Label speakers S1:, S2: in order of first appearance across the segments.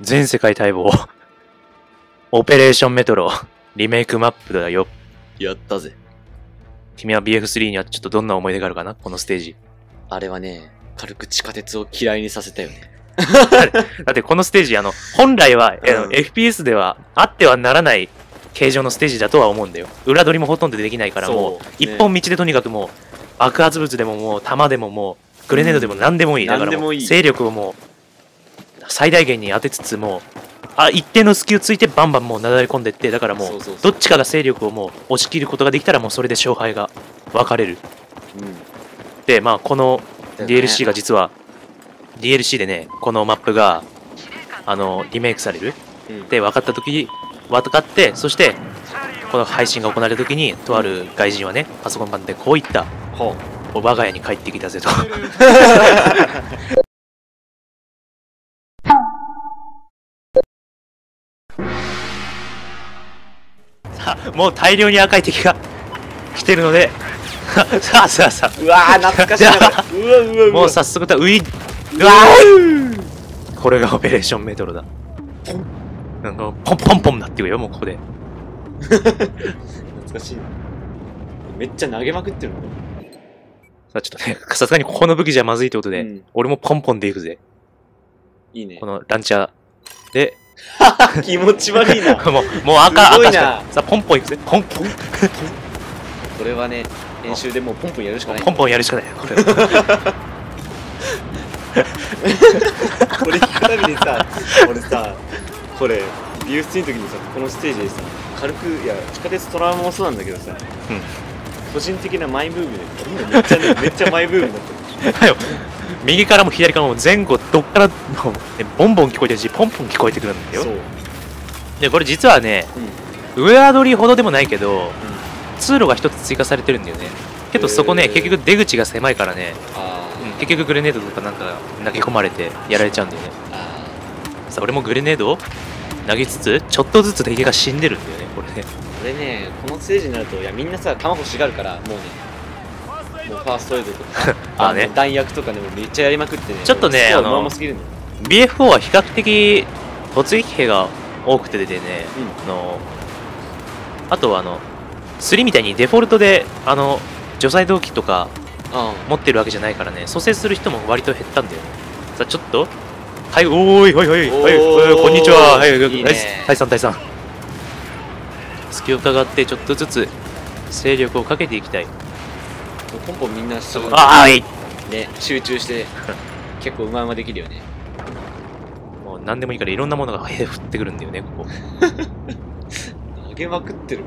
S1: 全世界待望。オペレーションメトロ、リメイクマップだよ。
S2: やったぜ。
S1: 君は BF3 にはちょっとどんな思い出があるかな？このステージ。
S2: あれはね、軽く地下鉄を嫌いにさせたよね。
S1: だってこのステージ、あの、本来は、あの
S2: うん
S1: FPS ではあってはならない形状のステージだとは思うんだよ。裏取りもほとんどできないから、もう、一本道でとにかくもう、爆発物でももう、弾でももう、グレネードでも何でもいい。だからもう、
S2: 何でもいい
S1: 勢力をもう、最大限に当てつつも、あ、一定の隙をついてバンバンもうなだれ込んでって、だからもう、どっちかが勢力をもう押し切ることができたらもうそれで勝敗が分かれる。
S2: うん。
S1: で、まあ、この DLC が実は、DLC でね、このマップが、あの、リメイクされる
S2: うん
S1: って分かった時に、分かって、そして、この配信が行われる時に、とある外人はね、パソコン版でこう言った。我が家に帰ってきたぜと。もう大量に赤い敵が来てるので、さあさあさあ、
S2: うわー、懐かしいうわうわうわ。
S1: もう早速だ、ウィうわーこれがオペレーションメトロだ。なんか、ポンポンポンなっていうよ、もうここで。
S2: 懐かしいな。めっちゃ投げまくってるの。
S1: さあ、ちょっとね、さすがにここの武器じゃまずいってことで、
S2: うん
S1: 俺もポンポンでいくぜ。
S2: いいね
S1: こ。のランチャーで、
S2: 気持ち悪いな。
S1: もう、もう赤、
S2: すごい
S1: さあ、ポンポンいくぜ。ポンポン、
S2: これはね、練習でもうポンポンやるしかない。
S1: ポンポンやるしかない。これ。
S2: これ聞くたびにさ、俺さ、これ、ビュースティの時にさ、このステージでさ、軽く、いや、地下鉄トラウマもそうなんだけどさ、
S1: うん
S2: 個人的なマイブームで、今めっちゃね、めっちゃマイブームになってる。
S1: はよ右からも左からも前後どっからもねボンボン聞こえてるしポンポン聞こえてくるんだよ。でこれ実はね
S2: うん。
S1: 上取りほどでもないけど通路が一つ追加されてるんだよね。けどそこね結局出口が狭いからね、
S2: あ
S1: うん結局グレネードとかなんか投げ込まれてやられちゃうんだよね。さあ俺もグレネードを投げつつちょっとずつ敵が死んでるんだよねこれね。
S2: ー。これね、このステージになると、いや、みんなさ、弾欲しがるから、もうね、もうファーストエイドとか、
S1: あね。
S2: の弾薬とかでもめっちゃやりまくってね、
S1: ちょっとねあの
S2: 上手すぎるのよ。
S1: BF4 は比較的突撃兵が多くてでね、あのあとはあの3みたいにデフォルトであの除細動機とか
S2: あ
S1: 持ってるわけじゃないからね蘇生する人も割と減ったんだよね。さあちょっと。はいおーいはいはいはいはいこんにちは。はいはい
S2: いいね。
S1: はいさんさん。隙を伺ってちょっとずつ勢力をかけていきたい。
S2: あ、ポンポンみんなすぐ
S1: ああい。
S2: ね、集中して、結構うまうまできるよね。
S1: もう何でもいいからいろんなものがへ降ってくるんだよねここ。
S2: 投げまくってる。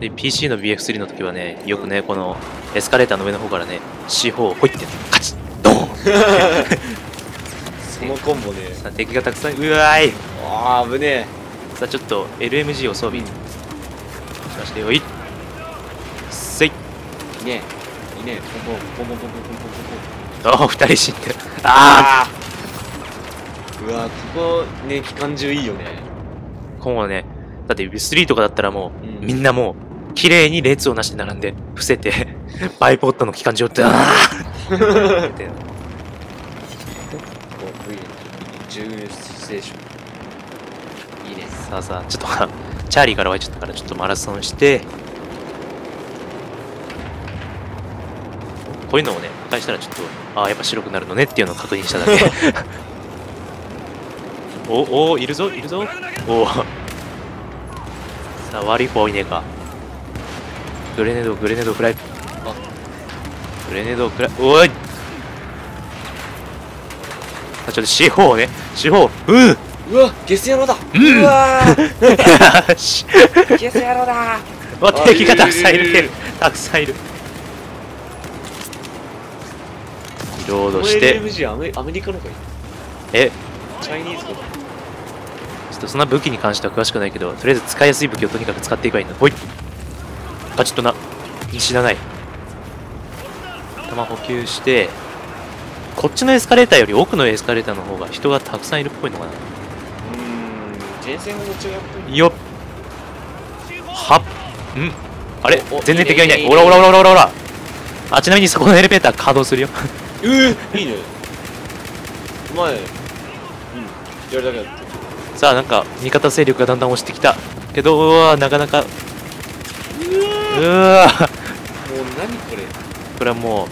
S1: で PC の BF3 の時はねよくねこのエスカレーターの上の方からね C4 をほいってカチッドーン
S2: そのコンボね。
S1: さあ敵がたくさんうわーい!
S2: ああ、危ね
S1: さあちょっと LMG を装備。しましてよい。せい。
S2: ね。いいね。ポンポンポンポンポンポンポンポンポンポン。
S1: ああ二人死んでるあ
S2: あーうわここね、期間中いいよね。
S1: あ今後ねだって V3 とかだったらもう、
S2: うん
S1: みんなもう綺麗に列をなして並んで伏せて バイポットの機関銃をダーンって。
S2: 重ステーション。いいね。
S1: さあさあちょっと チャーリーから湧いちゃったからちょっとマラソンしてこういうのをね破壊したらちょっとああやっぱ白くなるのねっていうのを確認しただけ。おおいるぞいるぞ。おおさあ悪い子はいねえか。グレネードグレネードフライ
S2: あ。
S1: グレネードフライおい。あちょっと四方ね四方うん
S2: うわゲス野郎だ。
S1: うん。
S2: うわ ゲス野郎だ
S1: お
S2: あ
S1: 敵がたくさんいるたくさんいるリロードして。
S2: LMG アメアメリカのかい
S1: え
S2: チャイニーズか
S1: ちょっとそんな武器に関しては詳しくないけどとりあえず使いやすい武器をとにかく使っていけばいいんだ。ほい。ガチッとな。死なない。弾補給して。こっちのエスカレーターより奥のエスカレーターの方が人がたくさんいるっぽいのかな。
S2: うーん前線がどっちがやっぱり
S1: よっ。はっ。ん。あれ？
S2: おお
S1: 全然敵がいない。
S2: いいね
S1: オラオラオラオラオラオラあちなみにそこのエレベーター稼働するよ
S2: うーいいね。うまい。うん。やるだけだって
S1: さあなんか味方勢力がだんだん押してきた。けどうわなかなか。うわ
S2: もう何これ。
S1: これはもう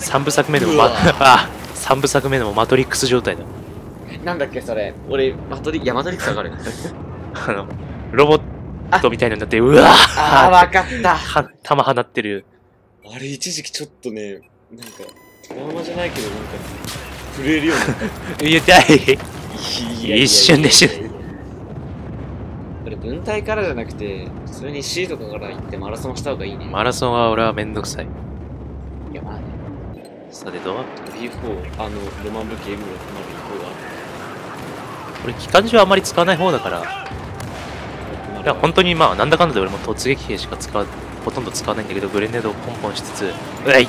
S1: 3部作目でも、
S2: う
S1: ま
S2: わ、
S1: あ3部作目でもマトリックス状態だ。
S2: なんだっけそれ。俺マトリいやマトリックスわかる。
S1: あのロボットみたいになってうわ
S2: ああわかった。
S1: は弾放ってる
S2: あれ一時期ちょっとねなんかトラウマじゃないけどなんか震えるようになった。
S1: 言いたい。一瞬で死ぬ
S2: これ分隊からじゃなくてそれに C とかから行ってマラソンした方がいいね。
S1: マラソンは俺はめんどくさい。
S2: いやまあね。
S1: さてと
S2: B4 あのロマン武器 M の B4 が
S1: 俺機関銃はあまり使わない方だから。いや本当にまあなんだかんだで俺も突撃兵しか使わほとんど使わないんだけどグレネードをポンポンしつつうえい。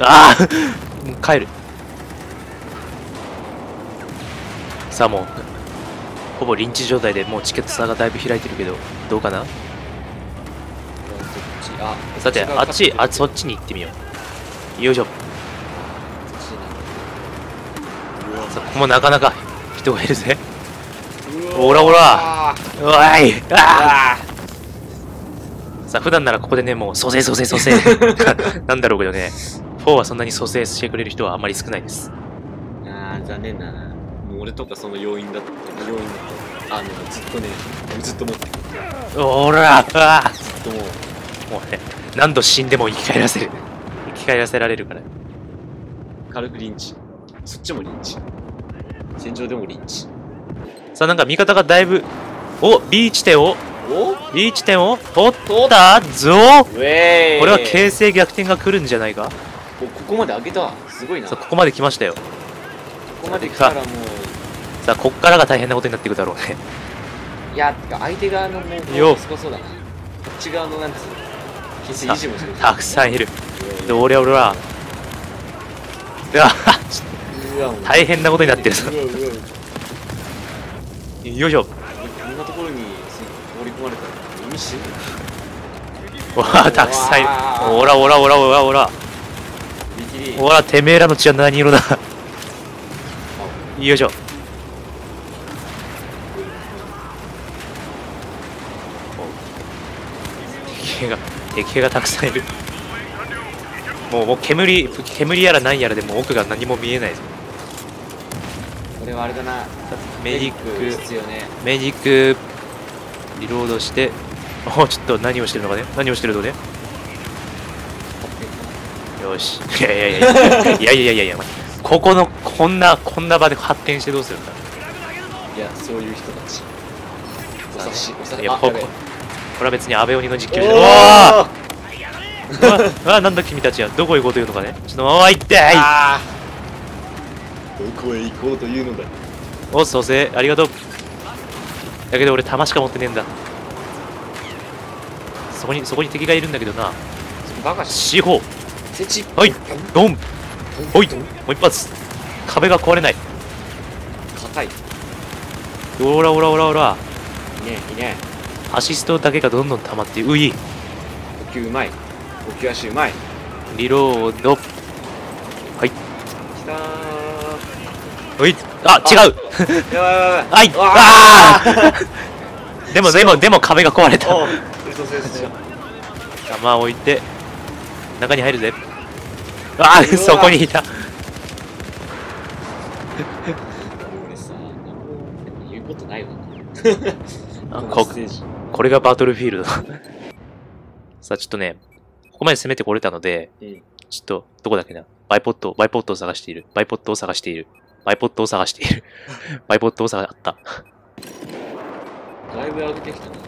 S1: ああ帰る。さあもうほぼ臨地状態でもうチケット差がだいぶ開いてるけどどうかな？
S2: あ
S1: さてあっちあそっちに行ってみよう。よいしょ。さあここもなかなか人がいるぜ。オラオラおい。あさあ普段ならここでねもう蘇生蘇生蘇生。なんだろうけどね。4はそんなに蘇生してくれる人はあんまり少ないです。
S2: あー残念だな。もう俺とかその要因だった。要因だった。あのずっとねずっと持ってくる
S1: おら。あ
S2: ずっともう。
S1: ーもうね何度死んでも生き返らせる。生き返らせられるから。
S2: 軽くリンチ。そっちもリンチ。戦場でもリンチ。
S1: さあなんか味方がだいぶお B 地点を
S2: お
S1: B 地点を取ったぞこれは形勢逆転が来るんじゃないか？
S2: こここまで上げた。わすごいな。こ
S1: ここまで来ましたよ。
S2: こまで来たらもう。
S1: さあこっからが大変なことになっていくだろうね。
S2: いや相手側のもう
S1: よ
S2: すごそうだな。こっち側のなんつうの必死維持もしてる
S1: たくさんいる。で
S2: う
S1: 俺は俺はうわ大変なことになってるぞ。よいしょ
S2: こんなところに放り込まれたら意味深
S1: わあたくさんい。るおらおらおらおらおら。おらてめえらの血は何色だ。よいしょ。敵兵が敵兵がたくさんいる。もうもう煙煙やら何やらでもう奥が何も見えないぞ。
S2: これはあれだな。
S1: メディックメジックリロードしておちょっと何をしてるのかね？何をしてるのねよし。いやいやいやいや。いやいやいやいやここのこんなこんな場で発展してどうするんだ？
S2: いやそういう人たち。お察しお察し。
S1: いやこここれは別に安倍鬼の実況じゃなうわなんだ君たちはどこ行こうというのかね？ちょっとままいってい
S2: どこへ行こうというのだ。
S1: おっ蘇生ありがとう。だけど俺玉しか持ってねえんだ。そこにそこに敵がいるんだけどな。
S2: バカし
S1: 四方。はい。ドン。ほい。もう一発。壁が壊れない。
S2: 硬い。いい
S1: オラオラオラオラ
S2: ねいいね
S1: アシストだけがどんどん溜まってうい。
S2: 呼吸うまい。呼吸足うまい。
S1: リロード。はい。
S2: きたー。
S1: はい。あ違う。
S2: やばいやばいやばい。
S1: はい。
S2: わ
S1: あ
S2: ー。
S1: ー でもでもでも壁が壊れた
S2: おう嘘嘘嘘嘘
S1: 弾を置いて中に入るぜ。あー。
S2: う わ
S1: そこにいた。
S2: 俺さ何も言うことないわ。
S1: あこれがバトルフィールド。さあちょっとねここまで攻めてこれたので
S2: うん。
S1: ちょっとどこだっけな。バイポットバイポットを探している。バイポットを探している。バイポットを探している。バイポットを探った。
S2: だいぶ上げてきたな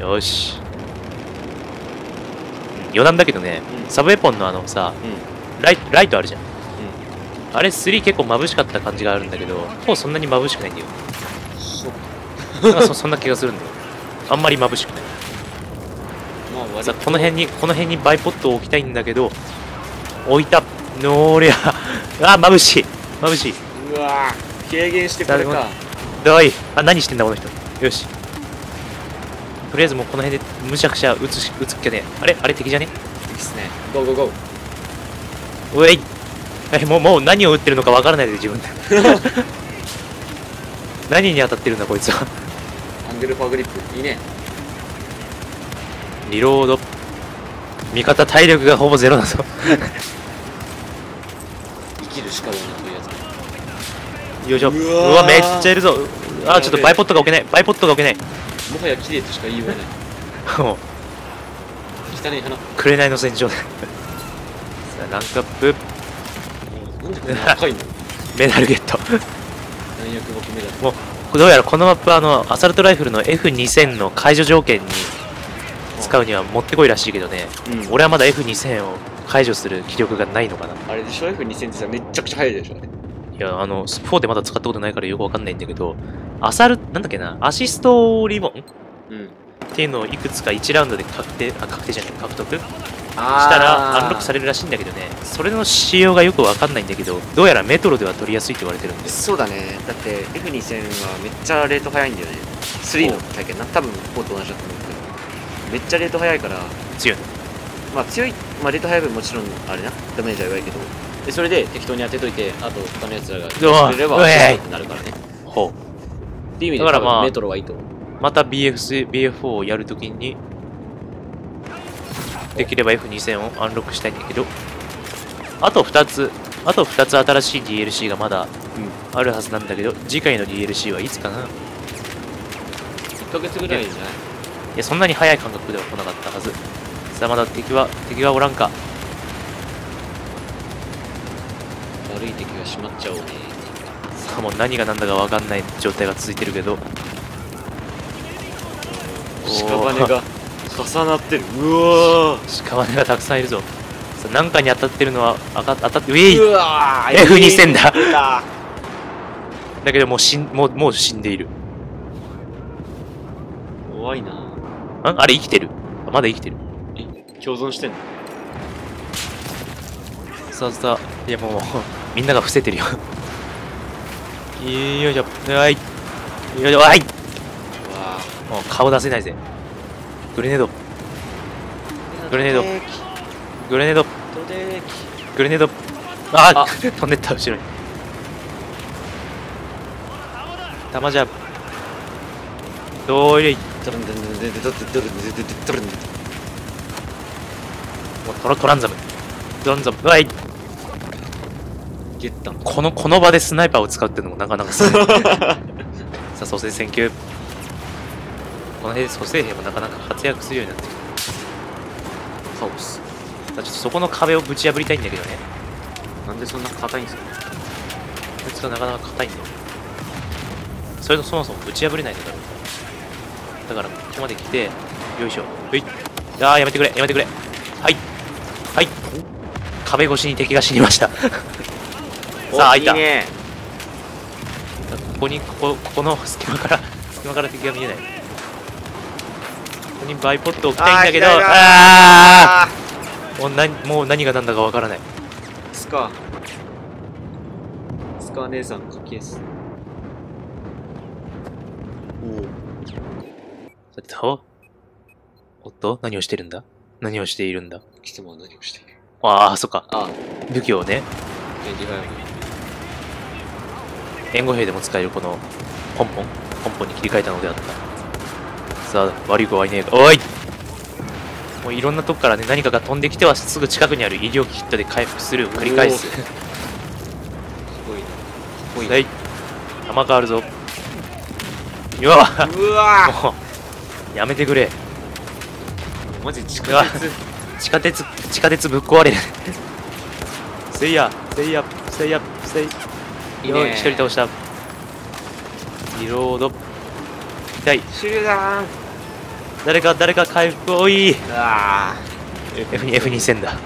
S1: よし。余談だけどね、
S2: うん。
S1: サブウェポンのあのさ
S2: うん。
S1: ライライトあるじゃん。あれ3結構眩しかった感じがあるんだけど4そんなに眩しくないんだよ。
S2: そう
S1: なんかそ そんな気がするんだよ。あんまり眩しくない。
S2: まあ割
S1: さこの辺にこの辺にバイポットを置きたいんだけど置いたのーりゃあ眩しい。眩しい。う
S2: わー軽減してこれか
S1: だい。あ何してんだこの人。よしとりあえずもうこの辺でむしゃくしゃ撃つし撃つっけねあれ？あれ敵じゃね？
S2: いいっすね。ゴーゴーゴー。
S1: うえい。えもうもう何を打ってるのかわからないで自分で。何に当たってるんだこいつは。
S2: アングルフォアグリップ。いいね。
S1: リロード。味方体力がほぼゼロだぞ。
S2: 生きるしかないなというやつ
S1: よいしょ。う
S2: うわ
S1: めっちゃいるぞ。うあちょっとバイポットが置けない。バイポットが置けない
S2: もはや綺麗としか言いようがない。汚い花。
S1: 紅の戦場で。さあランクアップ。
S2: なんでこんな赤いの？
S1: メダルゲット。
S2: 何役僕目だ
S1: もうどうやらこのマップはあのアサルトライフルの F2000 の解除条件に使うにはもってこいらしいけどね。
S2: うん。
S1: 俺はまだ F2000 を解除する気力がないのかな。
S2: あれでしょ？F2000 ってさめっちゃくちゃ速いでしょ？
S1: いやあの4でまだ使ったことないからよくわかんないんだけどアサルなんだっけなアシストリボン？
S2: うん。
S1: っていうのをいくつか1ラウンドで確定あ確定じゃない獲得？したらアンロックされるらしいんだけどね。それの仕様がよくわかんないんだけどどうやらメトロでは取りやすいって言われてるんで。す
S2: そうだね。だって F2000 はめっちゃレート速いんだよね。3の体験な。多分4と同じだと思うけど。めっちゃレート速いから。
S1: 強いの
S2: まあ強い、まあ、レート速い分もちろんあれな。ダメージは弱いけどでそれで適当に当てといてあと他のやつらがくれればってなるからね。
S1: ほう。
S2: っていう意味で
S1: だからまあ
S2: メトロはいいと
S1: また BF BF4 をやるときにできれば F2000 をアンロックしたいんだけどあと2つあと2つ新しい DLC がまだあるはずなんだけど次回の DLC はいつかな。い
S2: 1ヶ月ぐらいじゃない？
S1: やそんなに早い感覚では来なかったはず。さあまだ敵は敵はおらんか
S2: 悪い敵がしまっちゃおうね。
S1: さあもう何が何だか分かんない状態が続いてるけど。
S2: 屍が重なってる。うわ
S1: 屍がたくさんいるぞ。何かに当たってるのは当たってウェイ。
S2: うわ
S1: F2000 だ。だけどもう死んもうもう死んでいる。
S2: 怖いな。ん
S1: あれ生きてる。あまだ生きてる。
S2: え共存してんの？
S1: さあさあいやもうみんなが伏せてるよ。よいしょ。い。よいしょい。もう顔出せないぜ。グレネード。グレネード。グレネード。グレネード。あ
S2: あ。
S1: 飛んでった後ろに。玉じゃどうい
S2: トラン
S1: トランザムトランザムはい
S2: ゲッタン
S1: このこの場でスナイパーを使うっていうのもなかなかすごいさあ蘇生戦級この辺で蘇生兵もなかなか活躍するようになってきた。カオス。さあちょっとそこの壁をぶち破りたいんだけどね。
S2: なんでそんな硬いんですか？
S1: こいつがなかなか硬いんだ。よそれとそもそもぶち破れないんだからだからここまで来てよいしょ。ほい。あーやめてくれやめてくれ。はい。はい。壁越しに敵が死にましたさあ開いた。
S2: いいね。
S1: ここにここここの隙間から隙間から敵が見えない。ここにバイポット置きたいんだけど
S2: あ
S1: あ
S2: あ
S1: あもう何もう何が何だかわからない。
S2: ースカスカ姉さん書きです
S1: さてと？おっと？何をしてるんだ？何をしているんだ？
S2: 貴様は何をしている？
S1: ああそっか。
S2: あ
S1: 武器をね。
S2: 25
S1: 援護兵でも使えるこのポンポンポンポンに切り替えたのであった。さあ悪い子はいねえか。おい！もういろんなとこからね何かが飛んできてはすぐ近くにある医療キットで回復するを繰り返す。
S2: おすごいな。かっこいいな。
S1: はい。弾があるぞ。うわ
S2: うわ
S1: もうやめてくれ。
S2: マジ地下鉄。
S1: 地下鉄地下鉄ぶっ壊れる。せいやせいやせいやせい
S2: いいね。
S1: よ一人倒した。リロード。痛い。
S2: 集団
S1: 誰か誰か回復おい。う
S2: わ
S1: F に F2 戦だ。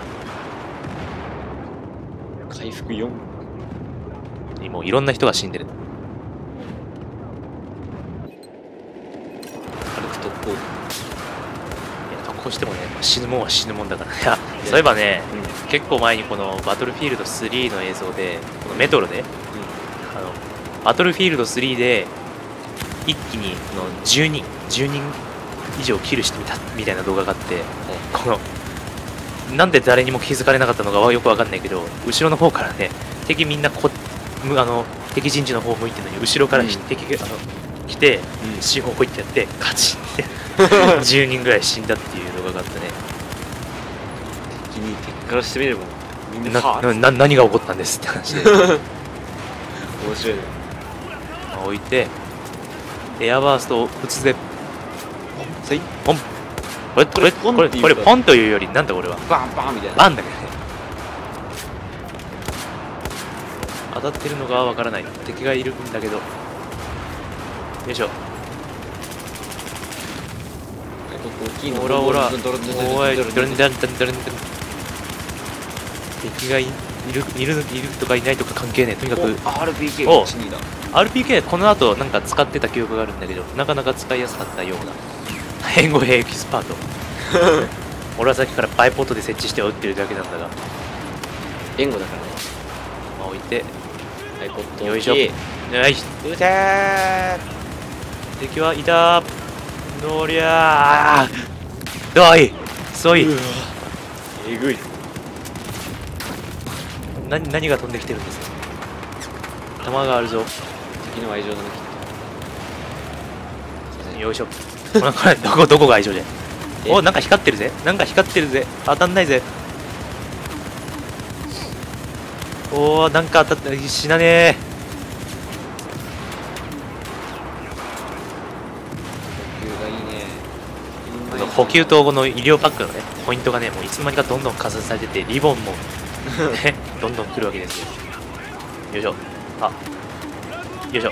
S2: 回復4
S1: もういろんな人が死んでる。
S2: 軽く特攻。
S1: いや特攻してもね、まあ死ぬもんは死ぬもんだから。いやそういえばね結構前にこのバトルフィールド3の映像でこのメトロであのバトルフィールド3で一気にこの10人10人以上キルしてみたみたいな動画があってこのなんで誰にも気づかれなかったのかはよくわかんないけど後ろの方からね敵みんなこむあの敵陣地の方向いてるのに後ろから、
S2: うん。
S1: 敵があの来て
S2: うん。
S1: 四方向いってやって勝ちって 10人ぐらい死んだっていう動画があったね。
S2: 君敵からしてみればみんな
S1: なな何が起こったんですって話で
S2: 面白いね
S1: まあ置いてエアバーストを打つぜ
S2: さい。
S1: ポン。これこれこれこれポンというよりなんだこれは。
S2: バンバンみたいな。
S1: バンだけど。ね当たってるのかはわからない。敵がいるんだけど。よいしょ。オラオラ。おい
S2: ド
S1: ルンダンダンダルンダン敵がいいるいるいるとかいないとか関係ねえ。とにかく
S2: お RPK
S1: お
S2: が12だ。
S1: RPK この後なんか使ってた記憶があるんだけどなかなか使いやすかったような。援護兵エキスパート。俺はさっきからバイポッドで設置しては撃ってるだけなんだが、
S2: 援護だからね。
S1: まあ、置いて。
S2: iPod
S1: よいしょ。よいし撃てー。敵はいたのりゃー。どい？そうい？
S2: えぐい
S1: 何何が飛んできてるんですか？弾があるぞ。
S2: 敵の愛情だねきっと
S1: よいしょ。これこれ どこどこが愛情じゃ
S2: え
S1: おなんか光ってるぜ。なんか光ってるぜ。当たんないぜ。おーなんか当たって死なね
S2: 補給がいいね。
S1: え補給とこの医療パックのねポイントがねもういつの間にかどんどん加算されててリボンも。ね どんどん来るわけですよ。よいしょ。あ。よいしょ。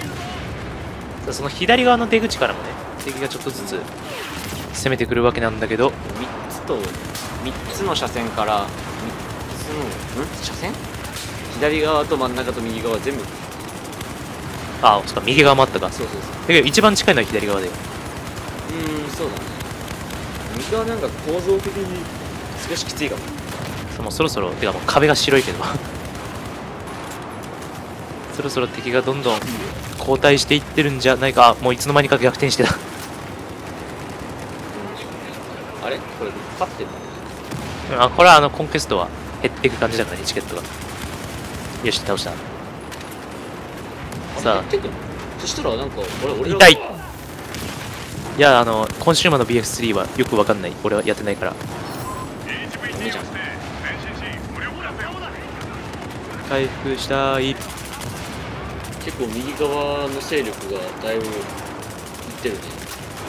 S1: その左側の出口からもね敵がちょっとずつ攻めてくるわけなんだけど
S2: 3つと3つの車線から3つのん？車線？左側と真ん中と右側全部。
S1: あそっか右側もあったか。
S2: そうそうそう。
S1: だけど一番近いのは左側で
S2: うーんそうだね。右側なんか構造的に少しきついかも。
S1: そもうそろそろてかもう壁が白いけど。そろそろ敵がどんどん後退していってるんじゃないか。あもういつの間にか逆転してた。
S2: あれ？これ勝ってる
S1: あこれはあのコンクエストは減っていく感じだからねチケットが。よし倒した。さあ。
S2: そしたらなんか俺俺ら
S1: 痛い。いやあのコンシューマーの BF3 はよくわかんない。俺はやってないから
S2: ダメじゃん
S1: 回復したい。
S2: 結構右側の勢力がだいぶいってるね。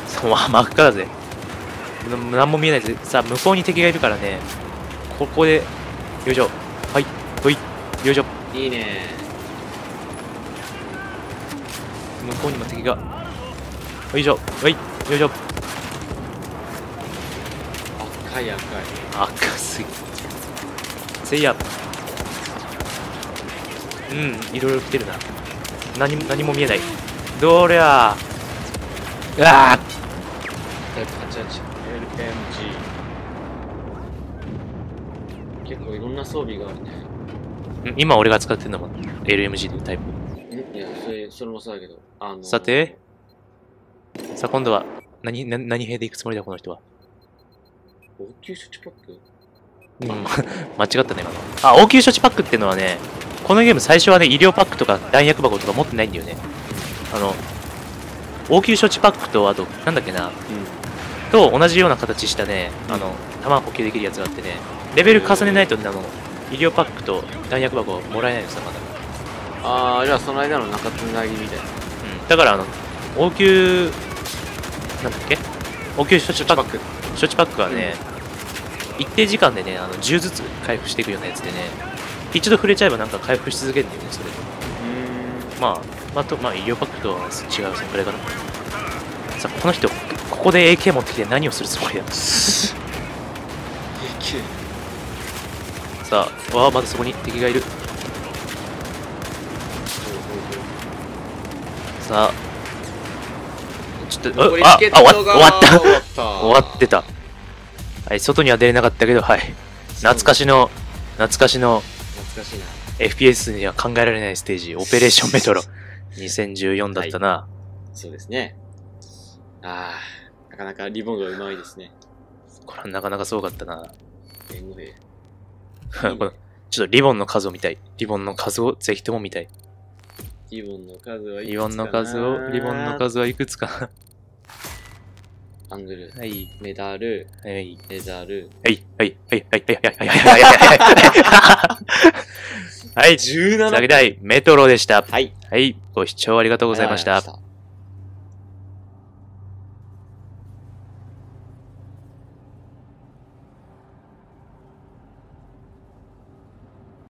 S1: そうあ真っ赤だぜ。な何も見えないぜ。さあ向こうに敵がいるからね。ここでよいしょ。はいほい。よいしょ。
S2: いいね。
S1: 向こうにも敵が。よいしょ。はいよいしょ。
S2: 赤い赤い。
S1: 赤すぎ。せいやうんいろいろ来てるな。何も何も見えない。どりゃうわあ
S2: タイプ 88LMG 結構いろんな装備があるね。
S1: うん今俺が使ってるのも LMG のタイプ。
S2: んいやそれそれもそうだけどあの
S1: さて？さあ今度は何何何兵で行くつもりだこの人は？
S2: 応急処置パック？
S1: うん 間違ったね今の。あ応急処置パックっていうのはねこのゲーム最初はね医療パックとか弾薬箱とか持ってないんだよね。あの応急処置パックとあとなんだっけな。
S2: う
S1: と同じような形したね、あの、弾補給できるやつがあってね、レベル重ねないとね、あの、医療パックと弾薬箱もらえないんですよ、まだ。
S2: んああじゃあその間の中つなぎみたいな。
S1: うん。だから、あの、応急、なんだっけ？応急処置パック、処置パック。はね、一定時間でね、あの、10ずつ回復していくようなやつでね、一度触れちゃえばなんか回復し続けるんだよね、それまあ、まあ、と、まあ、医療パックとは違う、そのくらいかな。さあ、この人、ここで AK 持ってきて何をするつもりだ？
S2: ーん
S1: さあ、わあ、まだそこに敵がいる。さあ、ちょっと、あ、あ、終わった。
S2: 終わった
S1: 終わってた。はい、外には出れなかったけど、はい。懐かしの、懐かしの
S2: 懐かしいな
S1: FPS には考えられないステージ、オペレーションメトロ 2014だったな。
S2: そうですねああなかなかリボンがうまいですね
S1: これはなかなかすごかったな。
S2: 援護兵。
S1: ちょっとリボンの数を見たい。リボンの数をぜひとも見たい。
S2: リボンの数はいくつかな
S1: リボンの数を、リボンの数はいくつか。
S2: アングル、
S1: はい。
S2: メダル、
S1: はい。
S2: メダル。
S1: はい。はい。はい。はい。はい。はい。はい。はい。はい。はい。はい。とい。う
S2: 17
S1: わけで、はい。メトロでした。
S2: はい。
S1: はい。ご視聴ありがとうござい。ました
S2: ありがとうござい。ま。した